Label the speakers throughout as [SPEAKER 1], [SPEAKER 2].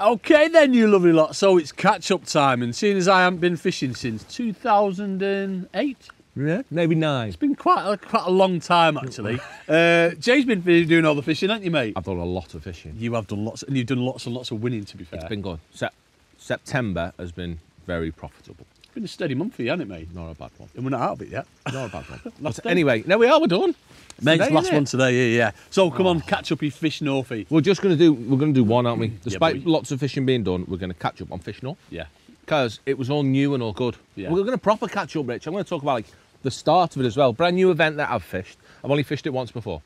[SPEAKER 1] Okay then, you lovely lot. So it's catch-up time, and seeing as I haven't been fishing since 2008,
[SPEAKER 2] Yeah, maybe nine.
[SPEAKER 1] it's been quite a, quite a long time actually. uh, Jay's been doing all the fishing, haven't you, mate?
[SPEAKER 2] I've done a lot of fishing.
[SPEAKER 1] You have done lots, and you've done lots and lots of winning. To be fair,
[SPEAKER 2] It's been good. Sep- September has been very profitable.
[SPEAKER 1] It's been a steady month for you, hasn't it, mate?
[SPEAKER 2] Not a bad one.
[SPEAKER 1] And we're not out of it yet.
[SPEAKER 2] Not a bad one.
[SPEAKER 1] Last
[SPEAKER 2] But anyway, no, we are. We're done.
[SPEAKER 1] Mate, last
[SPEAKER 2] innit?
[SPEAKER 1] one today, yeah, yeah. So come on, oh. catch up your fish Northie.
[SPEAKER 2] We're just going to do. We're going to do one, aren't we? Despite
[SPEAKER 1] but-
[SPEAKER 2] lots of fishing being done, we're going to catch up on fish north
[SPEAKER 1] Yeah.
[SPEAKER 2] because it was all new and all good.
[SPEAKER 1] Yeah.
[SPEAKER 2] We're going to proper catch up, Rich. I'm going to talk about like the start of it as well. Brand new event that I've fished. I've only fished it once before.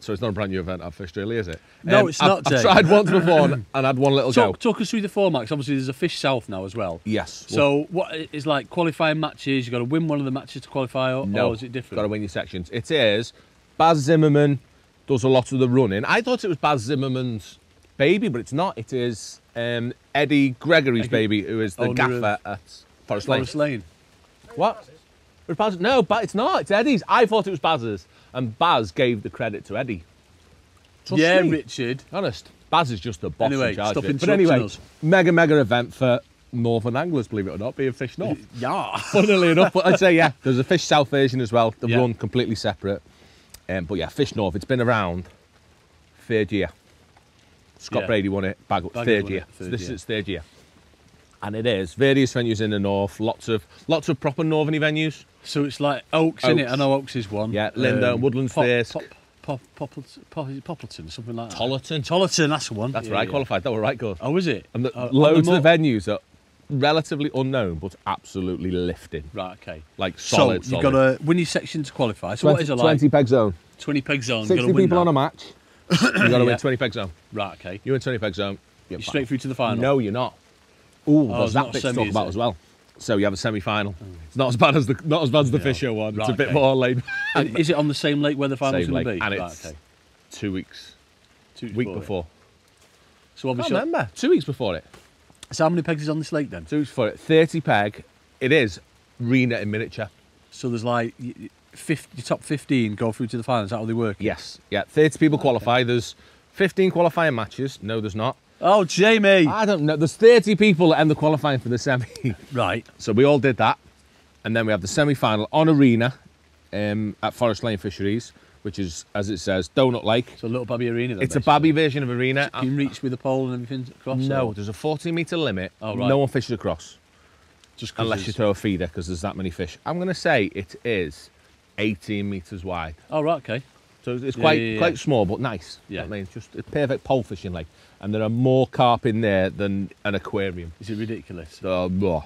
[SPEAKER 2] So it's not a brand new event I've fished, really, is it? Um,
[SPEAKER 1] No, it's
[SPEAKER 2] I've-
[SPEAKER 1] not,
[SPEAKER 2] I've
[SPEAKER 1] Jay.
[SPEAKER 2] tried once before and, and had one little go.
[SPEAKER 1] Talk, talk us through the format. 'cause obviously, there's a fish south now as well.
[SPEAKER 2] Yes.
[SPEAKER 1] So what is like qualifying matches? You got to win one of the matches to qualify, or,
[SPEAKER 2] No,
[SPEAKER 1] or is it different?
[SPEAKER 2] Got to win your sections. It is. Baz Zimmerman does a lot of the running. I thought it was Baz Zimmerman's baby, but it's not. It is um, Eddie Gregory's
[SPEAKER 1] Eddie-
[SPEAKER 2] baby, who is the gaffer at Forest Lane.
[SPEAKER 1] Forest Lane.
[SPEAKER 2] What? It's Baz? No, but it's not. It's Eddie's. I thought it was Baz's, and Baz gave the credit to Eddie. Trust
[SPEAKER 1] yeah,
[SPEAKER 2] me.
[SPEAKER 1] Richard.
[SPEAKER 2] Honest. Baz is just the boss
[SPEAKER 1] Anyway,
[SPEAKER 2] in charge
[SPEAKER 1] stop
[SPEAKER 2] of it. But anyway,
[SPEAKER 1] us.
[SPEAKER 2] mega mega event for Northern anglers, believe it or not, being fish north.
[SPEAKER 1] Yeah.
[SPEAKER 2] Funnily enough, but I'd say yeah, there's a fish south version as well. The
[SPEAKER 1] Yeah.
[SPEAKER 2] run completely separate. Um, but yeah, fish north. It's been around third year. Scott
[SPEAKER 1] Yeah.
[SPEAKER 2] Brady won it. Bag up third year.
[SPEAKER 1] it,
[SPEAKER 2] So this
[SPEAKER 1] year.
[SPEAKER 2] is third year, and it is various venues in the north. Lots of lots of proper northerny venues.
[SPEAKER 1] So it's like Oaks, in it? I know Oaks is one.
[SPEAKER 2] Yeah, Lindo, Woodlands
[SPEAKER 1] Pop,
[SPEAKER 2] Fisk.
[SPEAKER 1] Pop, Pop, Poppleton, Pop, Poppleton, something like that.
[SPEAKER 2] Tollerton.
[SPEAKER 1] Tollerton, that's the one.
[SPEAKER 2] That's
[SPEAKER 1] Yeah,
[SPEAKER 2] right.
[SPEAKER 1] yeah.
[SPEAKER 2] Qualified. That were right good.
[SPEAKER 1] Oh, is it?
[SPEAKER 2] And the,
[SPEAKER 1] Uh,
[SPEAKER 2] loads
[SPEAKER 1] mo-
[SPEAKER 2] of the venues are relatively unknown, but absolutely lifting.
[SPEAKER 1] Right, okay.
[SPEAKER 2] Like solid.
[SPEAKER 1] so you've
[SPEAKER 2] solid.
[SPEAKER 1] got to win your section to qualify. So
[SPEAKER 2] 20,
[SPEAKER 1] what is it like?
[SPEAKER 2] 20 peg zone.
[SPEAKER 1] 20 peg zone.
[SPEAKER 2] 60
[SPEAKER 1] gotta win
[SPEAKER 2] people on a match. you've got to
[SPEAKER 1] Yeah.
[SPEAKER 2] win 20 peg zone.
[SPEAKER 1] Right, okay.
[SPEAKER 2] You win 20 peg zone.
[SPEAKER 1] You're straight through to the final.
[SPEAKER 2] No, you're not. Ooh,
[SPEAKER 1] Oh,
[SPEAKER 2] there's that bit to talk about as well. So you have a semi-final. It's not as bad as the not as bad as the
[SPEAKER 1] Yeah.
[SPEAKER 2] Fisher one.
[SPEAKER 1] Right,
[SPEAKER 2] it's a bit
[SPEAKER 1] okay.
[SPEAKER 2] more laid.
[SPEAKER 1] And is it on the same lake where the final's going to be?
[SPEAKER 2] and
[SPEAKER 1] right,
[SPEAKER 2] it's
[SPEAKER 1] okay.
[SPEAKER 2] two weeks,
[SPEAKER 1] Two
[SPEAKER 2] week
[SPEAKER 1] it.
[SPEAKER 2] before.
[SPEAKER 1] So
[SPEAKER 2] I
[SPEAKER 1] obviously,
[SPEAKER 2] remember two weeks before it.
[SPEAKER 1] so how many pegs is on this lake then?
[SPEAKER 2] Two weeks before it. 30 peg. It is Arena in miniature.
[SPEAKER 1] So there's like y- y- 50, your top 15 go through to the final. Is that how they work?
[SPEAKER 2] Yes. Yeah. 30 people qualify. There's 15 qualifying matches. No, there's not.
[SPEAKER 1] Oh, Jamie.
[SPEAKER 2] I don't know. There's 30 people that end the qualifying for the semi.
[SPEAKER 1] Right.
[SPEAKER 2] so we all did that. And then we have the semi final on Arena um, at Forest Lane Fisheries, which is, as it says, Donut Lake.
[SPEAKER 1] So a little babby arena. Then,
[SPEAKER 2] It's a
[SPEAKER 1] basically.
[SPEAKER 2] babby version of Arena.
[SPEAKER 1] Can you can reach with the pole and everything across?
[SPEAKER 2] No,
[SPEAKER 1] or
[SPEAKER 2] there's a 40 metre limit.
[SPEAKER 1] Oh, right.
[SPEAKER 2] No one fishes across
[SPEAKER 1] just
[SPEAKER 2] unless you throw a feeder because there's that many fish. I'm going to say it is 18 metres wide.
[SPEAKER 1] Oh, right. Okay.
[SPEAKER 2] So it's
[SPEAKER 1] Yeah,
[SPEAKER 2] quite
[SPEAKER 1] yeah, yeah.
[SPEAKER 2] quite small but nice. You know
[SPEAKER 1] Yeah.
[SPEAKER 2] I mean, it's just a perfect pole fishing lake. And there are more carp in there than an aquarium.
[SPEAKER 1] Is it ridiculous?
[SPEAKER 2] So,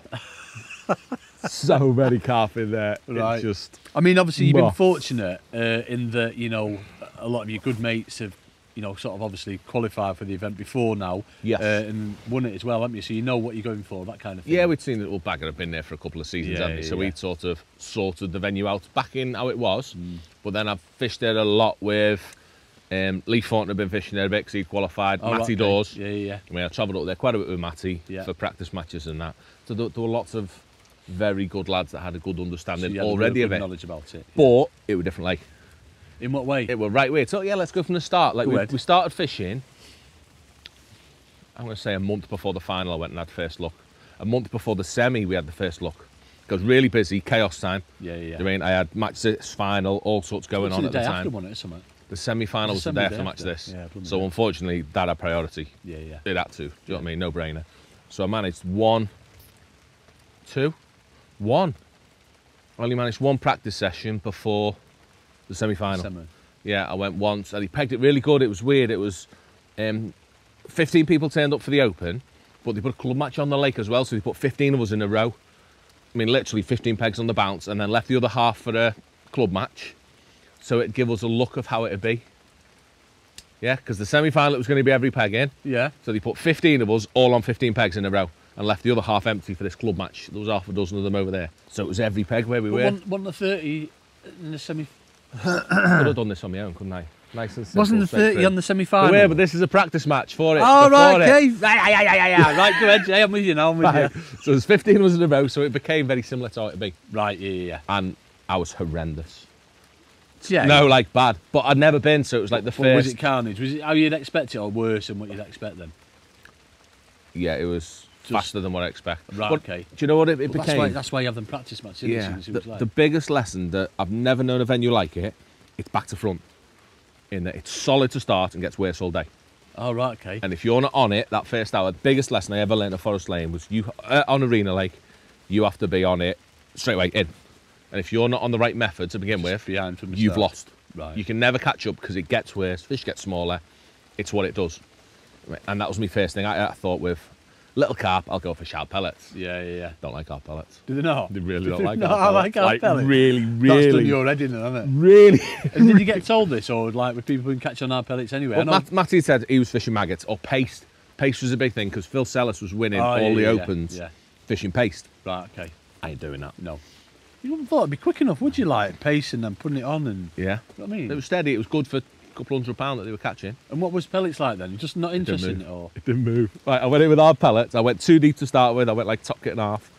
[SPEAKER 2] so many carp in there.
[SPEAKER 1] Right.
[SPEAKER 2] It's just
[SPEAKER 1] I mean, obviously, you've been fortunate uh, in that you know a lot of your good mates have, you know, sort of obviously qualified for the event before now,
[SPEAKER 2] Yes.
[SPEAKER 1] uh, and won it as well, haven't you? So you know what you're going for, that kind of thing.
[SPEAKER 2] yeah, we'd seen that little bagger had been there for a couple of seasons,
[SPEAKER 1] Yeah, yeah,
[SPEAKER 2] So
[SPEAKER 1] yeah.
[SPEAKER 2] we sort of sorted the venue out back in how it was.
[SPEAKER 1] Mm.
[SPEAKER 2] But then I've fished there a lot with um, Lee Thornton had been fishing there a bit because he qualified.
[SPEAKER 1] Oh,
[SPEAKER 2] Matty
[SPEAKER 1] okay.
[SPEAKER 2] Dawes.
[SPEAKER 1] Yeah, yeah, yeah.
[SPEAKER 2] I mean, I travelled up there quite a bit with Matty
[SPEAKER 1] Yeah.
[SPEAKER 2] for practice matches and that. So there, there were lots of very good lads that had a good
[SPEAKER 1] So
[SPEAKER 2] understanding
[SPEAKER 1] you had a
[SPEAKER 2] already of
[SPEAKER 1] good
[SPEAKER 2] it.
[SPEAKER 1] knowledge about it.
[SPEAKER 2] But it was different lake.
[SPEAKER 1] In what way?
[SPEAKER 2] It were right way. So yeah, let's go from the start. Like we, we started fishing. I'm going to say a month before the final. I went and had first look. A month before the semi, we had the first look. Got really busy, chaos time.
[SPEAKER 1] yeah, yeah.
[SPEAKER 2] I mean, I had match six final, all sorts going on
[SPEAKER 1] the
[SPEAKER 2] at the
[SPEAKER 1] day
[SPEAKER 2] time.
[SPEAKER 1] after something?
[SPEAKER 2] The semi-final
[SPEAKER 1] Was
[SPEAKER 2] was
[SPEAKER 1] the
[SPEAKER 2] the day after match
[SPEAKER 1] after?
[SPEAKER 2] this.
[SPEAKER 1] Yeah,
[SPEAKER 2] so
[SPEAKER 1] hell.
[SPEAKER 2] unfortunately, that had priority.
[SPEAKER 1] Yeah, yeah.
[SPEAKER 2] It had to. Do you know what I mean? No brainer. So I managed one, two, one. I only managed one practice session before the semi-final.
[SPEAKER 1] Semi.
[SPEAKER 2] Yeah, I went once and he pegged it really good. It was weird. It was um, 15 people turned up for the Open, but they put a club match on the lake as well. So they put 15 of us in a row. I mean, literally 15 pegs on the bounce and then left the other half for a club match. So it'd give us a look of how it'd be. Yeah, because the semi final it was going to be every peg in.
[SPEAKER 1] Yeah.
[SPEAKER 2] So they put 15 of us all on 15 pegs in a row and left the other half empty for this club match. There was half a dozen of them over there. So it was every peg where we
[SPEAKER 1] But
[SPEAKER 2] were.
[SPEAKER 1] one, one of the 30 in the semi.
[SPEAKER 2] Could have done this on my own, couldn't I? Nice and simple.
[SPEAKER 1] Wasn't the
[SPEAKER 2] straight
[SPEAKER 1] 30
[SPEAKER 2] through.
[SPEAKER 1] on the semi final?
[SPEAKER 2] Yeah, but this is a practice match for it.
[SPEAKER 1] Oh, right,
[SPEAKER 2] before it.
[SPEAKER 1] okay. Right, yeah, yeah, yeah, yeah. Right, go ahead, Jay. I'm with you now. I'm with
[SPEAKER 2] Right.
[SPEAKER 1] you.
[SPEAKER 2] So there's 15 of us in a row, so it became very similar to how it'd be.
[SPEAKER 1] Right, yeah, yeah,
[SPEAKER 2] And I was horrendous.
[SPEAKER 1] yeah. Yeah.
[SPEAKER 2] No, like bad. But I'd never been, so it was like the
[SPEAKER 1] But was it carnage? Was it how you'd expect it or worse than what you'd expect then?
[SPEAKER 2] yeah, it was faster than what I expect.
[SPEAKER 1] Right,
[SPEAKER 2] But
[SPEAKER 1] okay.
[SPEAKER 2] Do you know what it, it
[SPEAKER 1] Well, that's
[SPEAKER 2] became?
[SPEAKER 1] why that's why you have them practice matches.
[SPEAKER 2] yeah,
[SPEAKER 1] so you see
[SPEAKER 2] the,
[SPEAKER 1] like.
[SPEAKER 2] the biggest lesson that I've never known a venue like it. It's back to front. In that it's solid to start and gets worse all day.
[SPEAKER 1] oh right, okay.
[SPEAKER 2] And if you're not on it, that first hour, the biggest lesson I ever learned at Forest Lane was you uh, on Arena Lake, you have to be on it straight away in. And if you're not on the right method to begin with,
[SPEAKER 1] behind from
[SPEAKER 2] you've lost.
[SPEAKER 1] Right.
[SPEAKER 2] You can never catch up because it gets worse. Fish get smaller. It's what it does. And that was my first thing. I, I thought with little carp, I'll go for sharp pellets.
[SPEAKER 1] Yeah, yeah, yeah.
[SPEAKER 2] Don't like our pellets.
[SPEAKER 1] Do they not?
[SPEAKER 2] They really
[SPEAKER 1] Do
[SPEAKER 2] don't like
[SPEAKER 1] not
[SPEAKER 2] our
[SPEAKER 1] like
[SPEAKER 2] pellets.
[SPEAKER 1] our pellets?
[SPEAKER 2] really,
[SPEAKER 1] That's done
[SPEAKER 2] really,
[SPEAKER 1] your head in, hasn't it?
[SPEAKER 2] really.
[SPEAKER 1] and did you get told this, or like with people who can catch on our pellets anyway?
[SPEAKER 2] Well, Matt, Matty said he was fishing maggots or paste. Paste was a big thing because Phil Sellis was winning
[SPEAKER 1] Oh,
[SPEAKER 2] all
[SPEAKER 1] yeah,
[SPEAKER 2] the
[SPEAKER 1] yeah,
[SPEAKER 2] opens
[SPEAKER 1] yeah.
[SPEAKER 2] fishing paste.
[SPEAKER 1] Right, okay.
[SPEAKER 2] I ain't doing that.
[SPEAKER 1] No. You wouldn't have thought it'd be quick enough, would you? Like pacing and putting it on, and
[SPEAKER 2] Yeah.
[SPEAKER 1] you know what I mean.
[SPEAKER 2] It was steady. It was good for couple hundred pound that they were catching.
[SPEAKER 1] and what was pellets like then? You're just not interested in
[SPEAKER 2] move.
[SPEAKER 1] it, or
[SPEAKER 2] It didn't move. Right, I went in with hard pellets. I went too deep to start with. I went like top kit and half.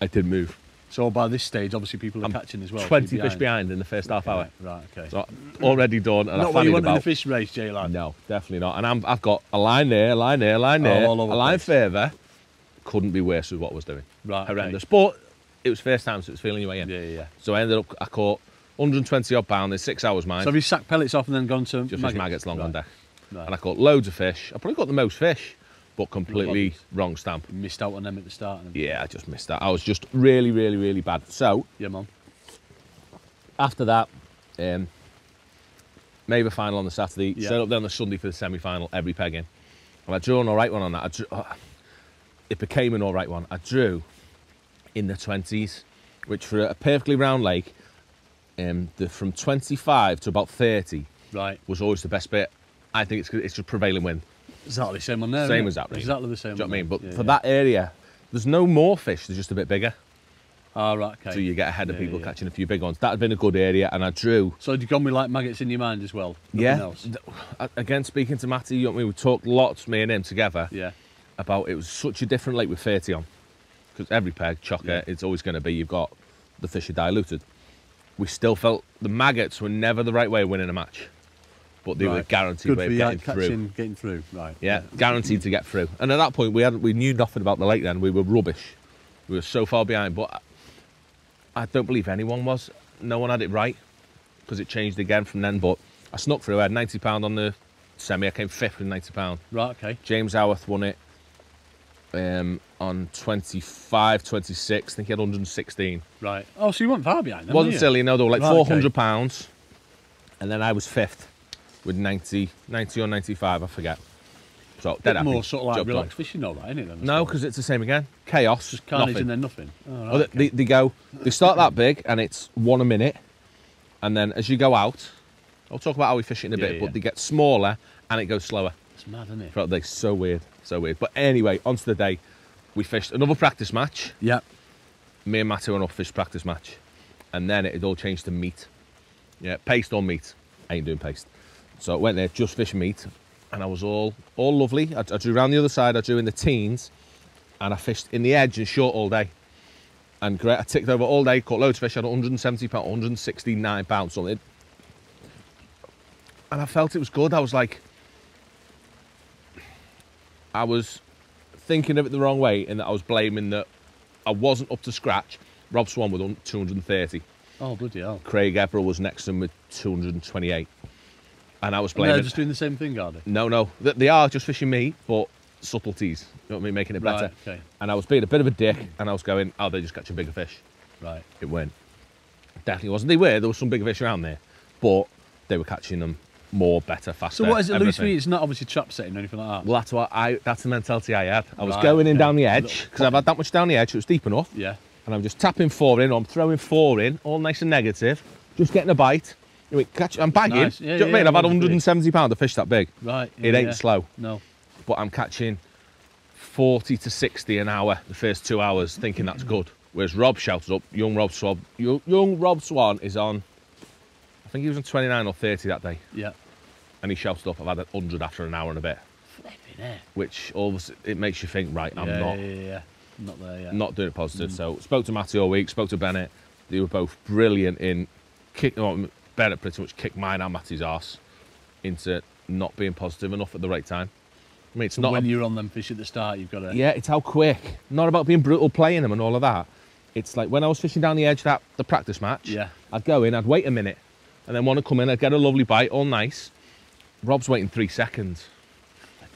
[SPEAKER 2] I didn't move.
[SPEAKER 1] so by this stage, obviously people are
[SPEAKER 2] I'm
[SPEAKER 1] catching as well.
[SPEAKER 2] 20
[SPEAKER 1] you're
[SPEAKER 2] fish behind in the first half hour.
[SPEAKER 1] Right, okay.
[SPEAKER 2] So already done. And I
[SPEAKER 1] not what you want in the fish race, Jay lad.
[SPEAKER 2] No, definitely not. And I'm, I've got a line there, a line there, a line
[SPEAKER 1] Oh,
[SPEAKER 2] there,
[SPEAKER 1] all over
[SPEAKER 2] a line
[SPEAKER 1] place.
[SPEAKER 2] further. Couldn't be worse with what I was doing.
[SPEAKER 1] Right, okay.
[SPEAKER 2] Horrendous. But it was first time, so it was feeling your way in.
[SPEAKER 1] Yeah, yeah. yeah.
[SPEAKER 2] So I ended up, I caught 120 odd pound in six hours, mine.
[SPEAKER 1] So have you sacked pellets off and then gone to
[SPEAKER 2] just
[SPEAKER 1] maggots?
[SPEAKER 2] as maggots long
[SPEAKER 1] right.
[SPEAKER 2] on deck.
[SPEAKER 1] Right.
[SPEAKER 2] And I caught loads of fish. I probably got the most fish, but completely wrong stamp.
[SPEAKER 1] You missed out on them at the start.
[SPEAKER 2] Yeah, I just missed that. I was just really, really, really bad. So
[SPEAKER 1] yeah, man.
[SPEAKER 2] after that, um, made the final on the Saturday,
[SPEAKER 1] Yeah.
[SPEAKER 2] set up there on the Sunday for the semi final, every peg in. And I drew an all right one on that. I drew, oh, it became an all right one. I drew in the 20s, which for a perfectly round lake, um, the, from 25 to about 30
[SPEAKER 1] Right.
[SPEAKER 2] was always the best bit. I think it's it's a prevailing wind.
[SPEAKER 1] Exactly the same on there.
[SPEAKER 2] Same as that, really.
[SPEAKER 1] Exactly the same.
[SPEAKER 2] Do you know what I mean? But.
[SPEAKER 1] Yeah,
[SPEAKER 2] for
[SPEAKER 1] yeah.
[SPEAKER 2] that area, there's no more fish. They're just a bit bigger,
[SPEAKER 1] Ah, right. Okay.
[SPEAKER 2] so you get ahead of people
[SPEAKER 1] yeah.
[SPEAKER 2] catching a few big ones. That had been a good area, and I drew
[SPEAKER 1] So had you gone with like maggots in your mind as well? Nothing
[SPEAKER 2] Yeah.
[SPEAKER 1] Else?
[SPEAKER 2] Again, speaking to Matty, you know what I mean? We talked lots, me and him together,
[SPEAKER 1] Yeah.
[SPEAKER 2] about it was such a different lake with 30 on. Because every peg, chocker, it's always going to be you've got the fish are diluted. We still felt the maggots were never the right way of winning a match, but they were guaranteed
[SPEAKER 1] Good
[SPEAKER 2] way of getting through.
[SPEAKER 1] catching, getting through. Right.
[SPEAKER 2] Yeah, guaranteed to get through. And at that point, we hadn't, we knew nothing about the lake. Then we were rubbish. We were so far behind. But I, I don't believe anyone was. No one had it right because it changed again from then. But I snuck through. I had ninety pound on the semi. I came fifth with ninety pound.
[SPEAKER 1] Right. Okay.
[SPEAKER 2] James Howarth won it um, on 25, 26. I think he had 116.
[SPEAKER 1] Right. Oh, so you weren't far behind. Them,
[SPEAKER 2] Wasn't silly. No, they were like
[SPEAKER 1] Right,
[SPEAKER 2] four
[SPEAKER 1] okay.
[SPEAKER 2] pounds, and then I was fifth with 90, 90 or ninety five. I forget. So dead happy.
[SPEAKER 1] more sort of like
[SPEAKER 2] Job done.
[SPEAKER 1] relaxed fishing, though, right? Isn't it? Then,
[SPEAKER 2] No, because it's the same again. Chaos.
[SPEAKER 1] just carnage
[SPEAKER 2] nothing.
[SPEAKER 1] and then nothing. Oh, right,
[SPEAKER 2] Oh, they,
[SPEAKER 1] okay.
[SPEAKER 2] they, they go. They start that big, and it's one a minute, and then as you go out, I'll talk about how we fish it in a
[SPEAKER 1] Yeah,
[SPEAKER 2] bit.
[SPEAKER 1] yeah.
[SPEAKER 2] But they get smaller, and it goes slower.
[SPEAKER 1] It's mad, isn't it?
[SPEAKER 2] Throughout the day, so weird, so weird. But anyway, onto the day, we fished another practice match.
[SPEAKER 1] Yeah.
[SPEAKER 2] Me and Matty went off fish practice match, and then it had all changed to meat. Yeah, paste or meat. I ain't doing paste. So I went there just fish meat, and I was all all lovely. I, I drew around the other side. I drew in the teens, and I fished in the edge and short all day. And great, I ticked over all day, caught loads of fish. I had 170 pounds, 169 pounds something. And I felt it was good. I was like, I was thinking of it the wrong way in that I was blaming that I wasn't up to scratch. Rob Swan with un- 230.
[SPEAKER 1] Oh, bloody hell.
[SPEAKER 2] Craig Everett was next to him with 228. And I was
[SPEAKER 1] And
[SPEAKER 2] blaming.
[SPEAKER 1] they're just doing the same thing, are they?
[SPEAKER 2] No, no. They are just fishing me, but subtleties. You know what I mean? Making it better.
[SPEAKER 1] Right, okay.
[SPEAKER 2] And I was being a bit of a dick, and I was going, oh, they're just catching bigger fish.
[SPEAKER 1] Right.
[SPEAKER 2] It weren't. Definitely wasn't. They were. There was some bigger fish around there, but they were catching them more, better, faster.
[SPEAKER 1] So what is it, loose
[SPEAKER 2] everything.
[SPEAKER 1] meat? It's not obviously trap setting or anything like that.
[SPEAKER 2] Well, that's what I. That's the mentality I had. I was
[SPEAKER 1] Right,
[SPEAKER 2] going in down the edge because I've had that much down the edge. So it was deep enough,
[SPEAKER 1] Yeah.
[SPEAKER 2] and I'm just tapping four in. Or I'm throwing four in, all nice and negative, just getting a bite. Catch. I'm bagging.
[SPEAKER 1] Nice.
[SPEAKER 2] Do
[SPEAKER 1] Yeah,
[SPEAKER 2] know what I
[SPEAKER 1] yeah,
[SPEAKER 2] mean? I've had 170 pound of fish that big.
[SPEAKER 1] Right.
[SPEAKER 2] It ain't
[SPEAKER 1] yeah.
[SPEAKER 2] slow,
[SPEAKER 1] No.
[SPEAKER 2] but I'm catching 40 to 60 an hour the first two hours, thinking that's good. Whereas Rob shouted up, young Rob Swan, young Rob Swan is on. I think he was on 29 or 30 that day,
[SPEAKER 1] Yeah.
[SPEAKER 2] and he shouted up, "I've had 100 after an hour and a bit,"
[SPEAKER 1] Flipping it.
[SPEAKER 2] which all of a s- it makes you think, right? I'm
[SPEAKER 1] yeah,
[SPEAKER 2] not.
[SPEAKER 1] Yeah, yeah, yeah. Not there yet.
[SPEAKER 2] not doing it positive. Mm. So spoke to Matty all week, spoke to Bennett. They were both brilliant in kick. Oh, Bennett pretty much kicked mine and Matty's arse into not being positive enough at the right time. I mean, it's
[SPEAKER 1] So
[SPEAKER 2] not.
[SPEAKER 1] when
[SPEAKER 2] a-
[SPEAKER 1] you're on them fish at the start, you've got to.
[SPEAKER 2] yeah, it's how quick. Not about being brutal playing them and all of that. It's like when I was fishing down the edge of that the practice match.
[SPEAKER 1] Yeah.
[SPEAKER 2] I'd go in, I'd wait a minute, and then want to come in, I'd get a lovely bite, all nice. Rob's waiting three seconds.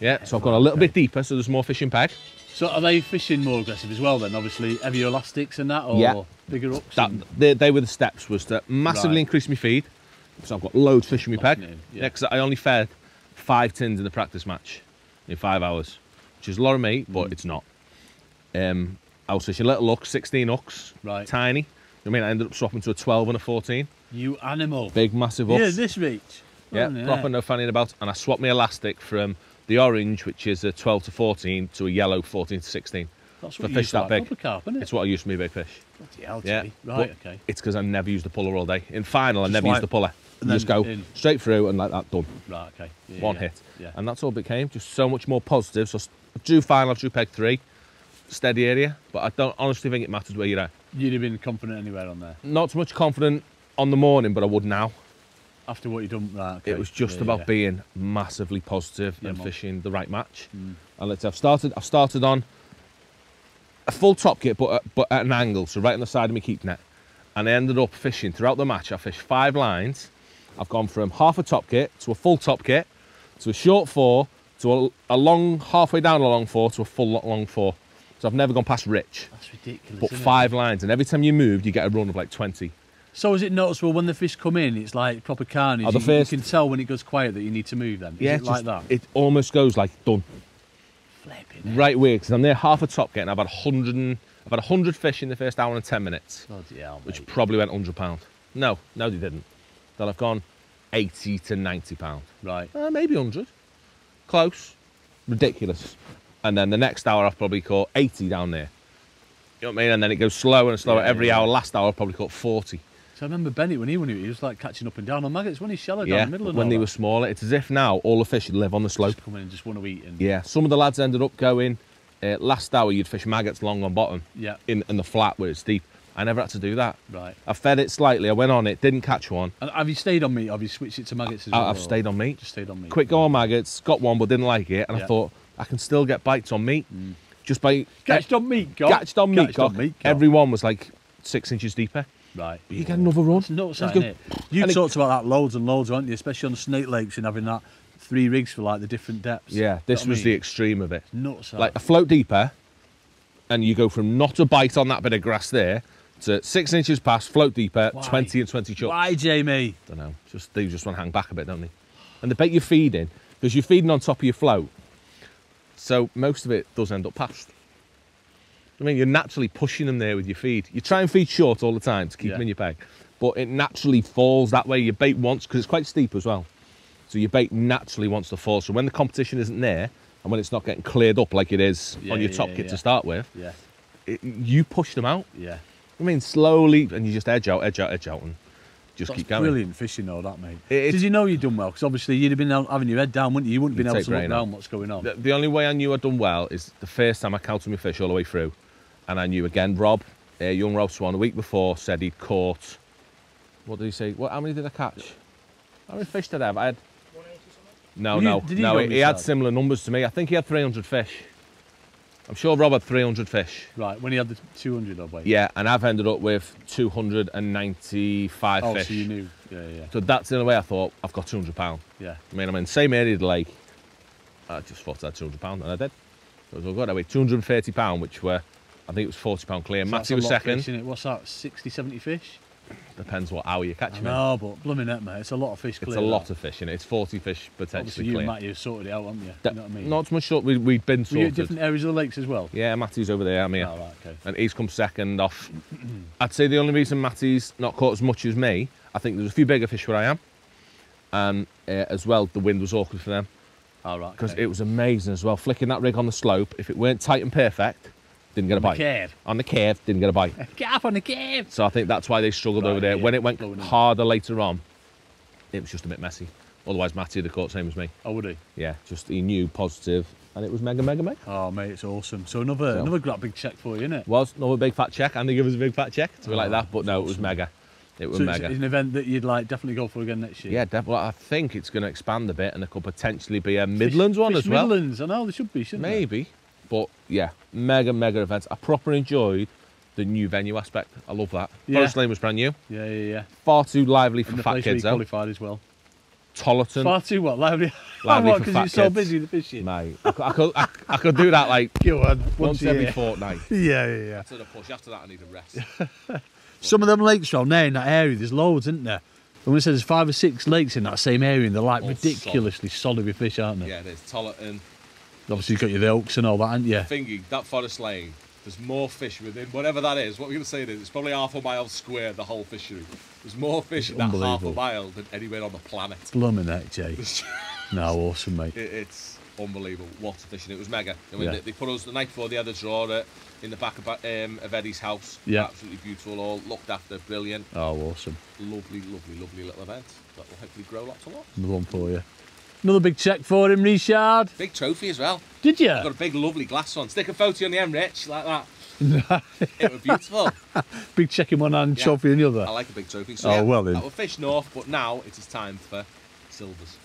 [SPEAKER 2] Yeah, so I've gone a little bit deeper, so there's more fishing peg.
[SPEAKER 1] So are they fishing more aggressive as well then? Obviously, heavier elastics and that, or
[SPEAKER 2] Yeah.
[SPEAKER 1] bigger hooks?
[SPEAKER 2] That they, they were the steps was to massively
[SPEAKER 1] Right.
[SPEAKER 2] increase my feed. So I've got loads of fish in my peg.
[SPEAKER 1] In,
[SPEAKER 2] Yeah,
[SPEAKER 1] yeah.
[SPEAKER 2] because I only fed five tins in the practice match in five hours, which is a lot of meat,
[SPEAKER 1] Mm.
[SPEAKER 2] but it's not. Um, I was fishing little hooks, 16 hooks,
[SPEAKER 1] Right.
[SPEAKER 2] tiny. I mean, I ended up swapping to a 12 and a 14.
[SPEAKER 1] You animal.
[SPEAKER 2] Big, massive
[SPEAKER 1] Yeah, this reach.
[SPEAKER 2] Yeah, proper eh? no fanning about. And I swapped my elastic from the orange, which is a 12 to 14, to a yellow 14 to 16.
[SPEAKER 1] That's
[SPEAKER 2] for
[SPEAKER 1] what you
[SPEAKER 2] fish that big.
[SPEAKER 1] carp, isn't it?
[SPEAKER 2] It's what I use for a big fish.
[SPEAKER 1] Bloody hell,
[SPEAKER 2] Yeah.
[SPEAKER 1] Right,
[SPEAKER 2] but
[SPEAKER 1] okay.
[SPEAKER 2] It's because I never used the puller all day. In final, I never
[SPEAKER 1] like-
[SPEAKER 2] used the puller.
[SPEAKER 1] and
[SPEAKER 2] just go
[SPEAKER 1] in.
[SPEAKER 2] straight through and like that, done.
[SPEAKER 1] Right, okay. Yeah,
[SPEAKER 2] One
[SPEAKER 1] yeah,
[SPEAKER 2] hit.
[SPEAKER 1] Yeah.
[SPEAKER 2] And that's all it became. Just so much more positive. So drew final, drew peg three. Steady area. But I don't honestly think it matters where you're at.
[SPEAKER 1] You'd have been confident anywhere on there
[SPEAKER 2] Not so much confident on the morning, but I would now.
[SPEAKER 1] after what you'd done. Right, okay.
[SPEAKER 2] It was just
[SPEAKER 1] Yeah,
[SPEAKER 2] about
[SPEAKER 1] yeah.
[SPEAKER 2] being massively positive
[SPEAKER 1] Yeah,
[SPEAKER 2] and
[SPEAKER 1] man.
[SPEAKER 2] fishing the right match.
[SPEAKER 1] Mm.
[SPEAKER 2] And let's. I've started. I've started on a full top kit, but at, but at an angle, so right on the side of my keep net. And I ended up fishing throughout the match. I fished five lines. I've gone from half a top kit to a full top kit to a short four to a, a long halfway down a long four to a full long four. So I've never gone past rich.
[SPEAKER 1] That's ridiculous.
[SPEAKER 2] But
[SPEAKER 1] isn't it?
[SPEAKER 2] five lines, and every time you moved, you get a run of like twenty.
[SPEAKER 1] So is it noticeable when the fish come in? It's like proper carnage.
[SPEAKER 2] Oh, the
[SPEAKER 1] you,
[SPEAKER 2] first-
[SPEAKER 1] you can tell when it goes quiet that you need to move them. Is
[SPEAKER 2] yeah,
[SPEAKER 1] it like that?
[SPEAKER 2] It almost goes like done.
[SPEAKER 1] Flipping
[SPEAKER 2] right way because I'm there half a top getting. I've had hundred and I've had hundred fish in the first hour and ten minutes,
[SPEAKER 1] Bloody hell,
[SPEAKER 2] which
[SPEAKER 1] mate.
[SPEAKER 2] probably went hundred pound. No, no, they didn't. Then I've gone eighty to ninety pound,
[SPEAKER 1] Right.
[SPEAKER 2] uh, maybe hundred, close, ridiculous. And then the next hour I've probably caught eighty down there. You know what I mean? And then it goes slower and slower.
[SPEAKER 1] Yeah,
[SPEAKER 2] Every
[SPEAKER 1] yeah.
[SPEAKER 2] hour, last hour I've probably caught forty.
[SPEAKER 1] So I remember Bennett when he won it, he was like catching up and down on maggots when he shallow down
[SPEAKER 2] yeah,
[SPEAKER 1] the middle and
[SPEAKER 2] when they
[SPEAKER 1] that.
[SPEAKER 2] were smaller, it's as if now all the fish live on the slope.
[SPEAKER 1] Just come in and just want to eat and
[SPEAKER 2] Yeah, some of the lads ended up going. Uh, last hour you'd fish maggots long on bottom
[SPEAKER 1] yeah.
[SPEAKER 2] in, in the flat where it's deep. I never had to do that.
[SPEAKER 1] Right.
[SPEAKER 2] I fed it slightly. I went on it, didn't catch one.
[SPEAKER 1] And have you stayed on meat? Have you switched it to maggots as
[SPEAKER 2] I,
[SPEAKER 1] well?
[SPEAKER 2] I've stayed on meat.
[SPEAKER 1] Just stayed on meat.
[SPEAKER 2] Quick go on maggots, got one but didn't like it, and I thought I can still get bites on meat just by
[SPEAKER 1] Catched on meat, cock.
[SPEAKER 2] catched on meat.
[SPEAKER 1] Catched on meat, cock.
[SPEAKER 2] Everyone was like six inches deeper.
[SPEAKER 1] Right.
[SPEAKER 2] But you get another run.
[SPEAKER 1] It's nuts,
[SPEAKER 2] Let's
[SPEAKER 1] isn't it? You
[SPEAKER 2] And it-
[SPEAKER 1] talked about that loads and loads, haven't you? Especially on the Snake Lakes and having that three rigs for like the different depths.
[SPEAKER 2] Yeah, this
[SPEAKER 1] You know what I
[SPEAKER 2] was the extreme of it.
[SPEAKER 1] nuts. that.
[SPEAKER 2] Like a float deeper, and you go from not a bite on that bit of grass there to six inches past, float deeper,
[SPEAKER 1] Why?
[SPEAKER 2] 20 and 20 chucks.
[SPEAKER 1] Why, Jamie?
[SPEAKER 2] don't know. Just they just want to hang back a bit, don't they? And the bait you're feeding, because you're feeding on top of your float, so most of it does end up past. I mean, you're naturally pushing them there with your feed. You try and feed short all the time to keep
[SPEAKER 1] Yeah.
[SPEAKER 2] them in your peg, but it naturally falls that way. Your bait wants because it's quite steep as well, so your bait naturally wants to fall. So when the competition isn't there and when it's not getting cleared up like it is
[SPEAKER 1] Yeah,
[SPEAKER 2] on your
[SPEAKER 1] yeah,
[SPEAKER 2] top kit to start with,
[SPEAKER 1] Yeah,
[SPEAKER 2] it, you push them out.
[SPEAKER 1] yeah.
[SPEAKER 2] I mean, slowly, and you just edge out, edge out, edge out, and just
[SPEAKER 1] That's
[SPEAKER 2] keep going.
[SPEAKER 1] brilliant fishing, though, that, mate.
[SPEAKER 2] It-
[SPEAKER 1] Did you know you'd done well? Because obviously you'd have been having your head down, wouldn't you? You wouldn't have been able to look down what's going on.
[SPEAKER 2] The, the only way I knew I'd done well is the first time I counted my fish all the way through, and I knew again. Rob, uh, young Rob Swan, a week before said he'd caught. What did he say? What? How many did I catch? How many fish did I have? I had. No, no,
[SPEAKER 1] did he
[SPEAKER 2] no. He, he had similar numbers to me. I think he had 300 fish. I'm sure Rob had 300 fish.
[SPEAKER 1] Right, when he had the 200 odd weight.
[SPEAKER 2] Yeah, and I've ended up with 295
[SPEAKER 1] Oh,
[SPEAKER 2] fish.
[SPEAKER 1] so you knew. Yeah, yeah,
[SPEAKER 2] So that's the only way I thought I've got 200 pound.
[SPEAKER 1] yeah.
[SPEAKER 2] I mean, I'm in the same area of the lake. I just thought I had 200 pound, and I did. So it was all good. I weighed 230 pound, which were, I think it was 40 pound clear.
[SPEAKER 1] So
[SPEAKER 2] Matty was second.
[SPEAKER 1] Fish? What's that? 60, 70 fish?
[SPEAKER 2] Depends what hour you catch
[SPEAKER 1] I
[SPEAKER 2] them in.
[SPEAKER 1] but blooming it, mate. It's a lot of fish.
[SPEAKER 2] It's a lot
[SPEAKER 1] that.
[SPEAKER 2] of fish in it. It's 40 fish
[SPEAKER 1] Obviously,
[SPEAKER 2] potentially
[SPEAKER 1] you
[SPEAKER 2] clear.
[SPEAKER 1] and Matty have sorted it out, haven't you? You know what I mean?
[SPEAKER 2] Not much sort. We, we'd been
[SPEAKER 1] Were you different areas of the lakes as well?
[SPEAKER 2] Yeah, Matty's over there. I'm here.
[SPEAKER 1] Oh, right, okay.
[SPEAKER 2] And he's come second off. I'd say the only reason Matty's not caught as much as me, I think there's a few bigger fish where I am. And uh, as well, the wind was awkward for them.
[SPEAKER 1] All right.
[SPEAKER 2] because
[SPEAKER 1] okay.
[SPEAKER 2] it was amazing as well. Flicking that rig on the slope, if it weren't tight and perfect, didn't get a bite.
[SPEAKER 1] Curve.
[SPEAKER 2] On the curve, didn't get a bite.
[SPEAKER 1] Get up on the cave.
[SPEAKER 2] So I think that's why they struggled
[SPEAKER 1] Right,
[SPEAKER 2] over there.
[SPEAKER 1] yeah,
[SPEAKER 2] When it went harder later on, it was just a bit messy. Otherwise, Matty would have caught same as me.
[SPEAKER 1] Oh, would he?
[SPEAKER 2] Yeah, just he knew positive, and it was mega, mega, mega.
[SPEAKER 1] Oh, mate, it's awesome. So another
[SPEAKER 2] So-
[SPEAKER 1] another great big check for you, innit?
[SPEAKER 2] Was another big fat check, and they give us a big fat check to be like
[SPEAKER 1] Oh,
[SPEAKER 2] that, but no, it was mega. It was
[SPEAKER 1] So it's an event that you'd like definitely go for again next year.
[SPEAKER 2] Yeah, definitely. I think it's going to expand a bit, and it could potentially be a Midlands one
[SPEAKER 1] Fish
[SPEAKER 2] as well.
[SPEAKER 1] Midlands, I know there should be, shouldn't?
[SPEAKER 2] Maybe, yeah, mega mega events. I proper enjoyed the new venue aspect. I love that.
[SPEAKER 1] Yeah.
[SPEAKER 2] Forest Lane was brand new,
[SPEAKER 1] Yeah, yeah, yeah.
[SPEAKER 2] far too lively for
[SPEAKER 1] And the
[SPEAKER 2] fat
[SPEAKER 1] place where you
[SPEAKER 2] kids though.
[SPEAKER 1] qualified as well.
[SPEAKER 2] Tollerton,
[SPEAKER 1] Far too what? Lively.
[SPEAKER 2] Lively
[SPEAKER 1] what?
[SPEAKER 2] for
[SPEAKER 1] Because
[SPEAKER 2] fat
[SPEAKER 1] you're so
[SPEAKER 2] kids.
[SPEAKER 1] busy the fishing.
[SPEAKER 2] mate. I, cou- I could I, I could do that like
[SPEAKER 1] Go on.
[SPEAKER 2] once
[SPEAKER 1] Once a
[SPEAKER 2] every
[SPEAKER 1] year.
[SPEAKER 2] fortnight.
[SPEAKER 1] Yeah, yeah, yeah.
[SPEAKER 2] To the push. After that, I need a rest.
[SPEAKER 1] Some of them lakes around there in that area, there's loads, isn't there? And we said there's five or six lakes in that same area, and they're like
[SPEAKER 2] All
[SPEAKER 1] ridiculously solid with fish, aren't they?
[SPEAKER 2] yeah, there's Tollerton,
[SPEAKER 1] Obviously, you've got your the oaks and all that, haven't you?
[SPEAKER 2] Thingy, that Forest Lane. There's more fish within whatever that is. What we're going to say it is, it's probably half a mile square. The whole fishery. There's more fish in that half a mile than anywhere on the planet.
[SPEAKER 1] Blooming heck, Jay.
[SPEAKER 2] It's-
[SPEAKER 1] No, awesome, mate.
[SPEAKER 2] It, it's unbelievable. Lots of fishing. It was mega. I mean,
[SPEAKER 1] Yeah.
[SPEAKER 2] they, they put us the night before they had a draw uh, in the back of, um, of Eddie's house.
[SPEAKER 1] Yeah.
[SPEAKER 2] Absolutely beautiful. All looked after. Brilliant.
[SPEAKER 1] Oh, awesome.
[SPEAKER 2] Lovely, lovely, lovely little event. That will hopefully grow lots and lots.
[SPEAKER 1] Another one for you. Another big check for him, Richard.
[SPEAKER 2] Big trophy as well.
[SPEAKER 1] Did you?
[SPEAKER 2] Got a big, lovely glass one. Stick a photo on the M, Rich, like that. it was beautiful.
[SPEAKER 1] Big check in one hand,
[SPEAKER 2] Yeah.
[SPEAKER 1] trophy in the other.
[SPEAKER 2] I like a big trophy. So
[SPEAKER 1] Oh,
[SPEAKER 2] yeah,
[SPEAKER 1] well then.
[SPEAKER 2] That will fish north, but now it is time for silvers.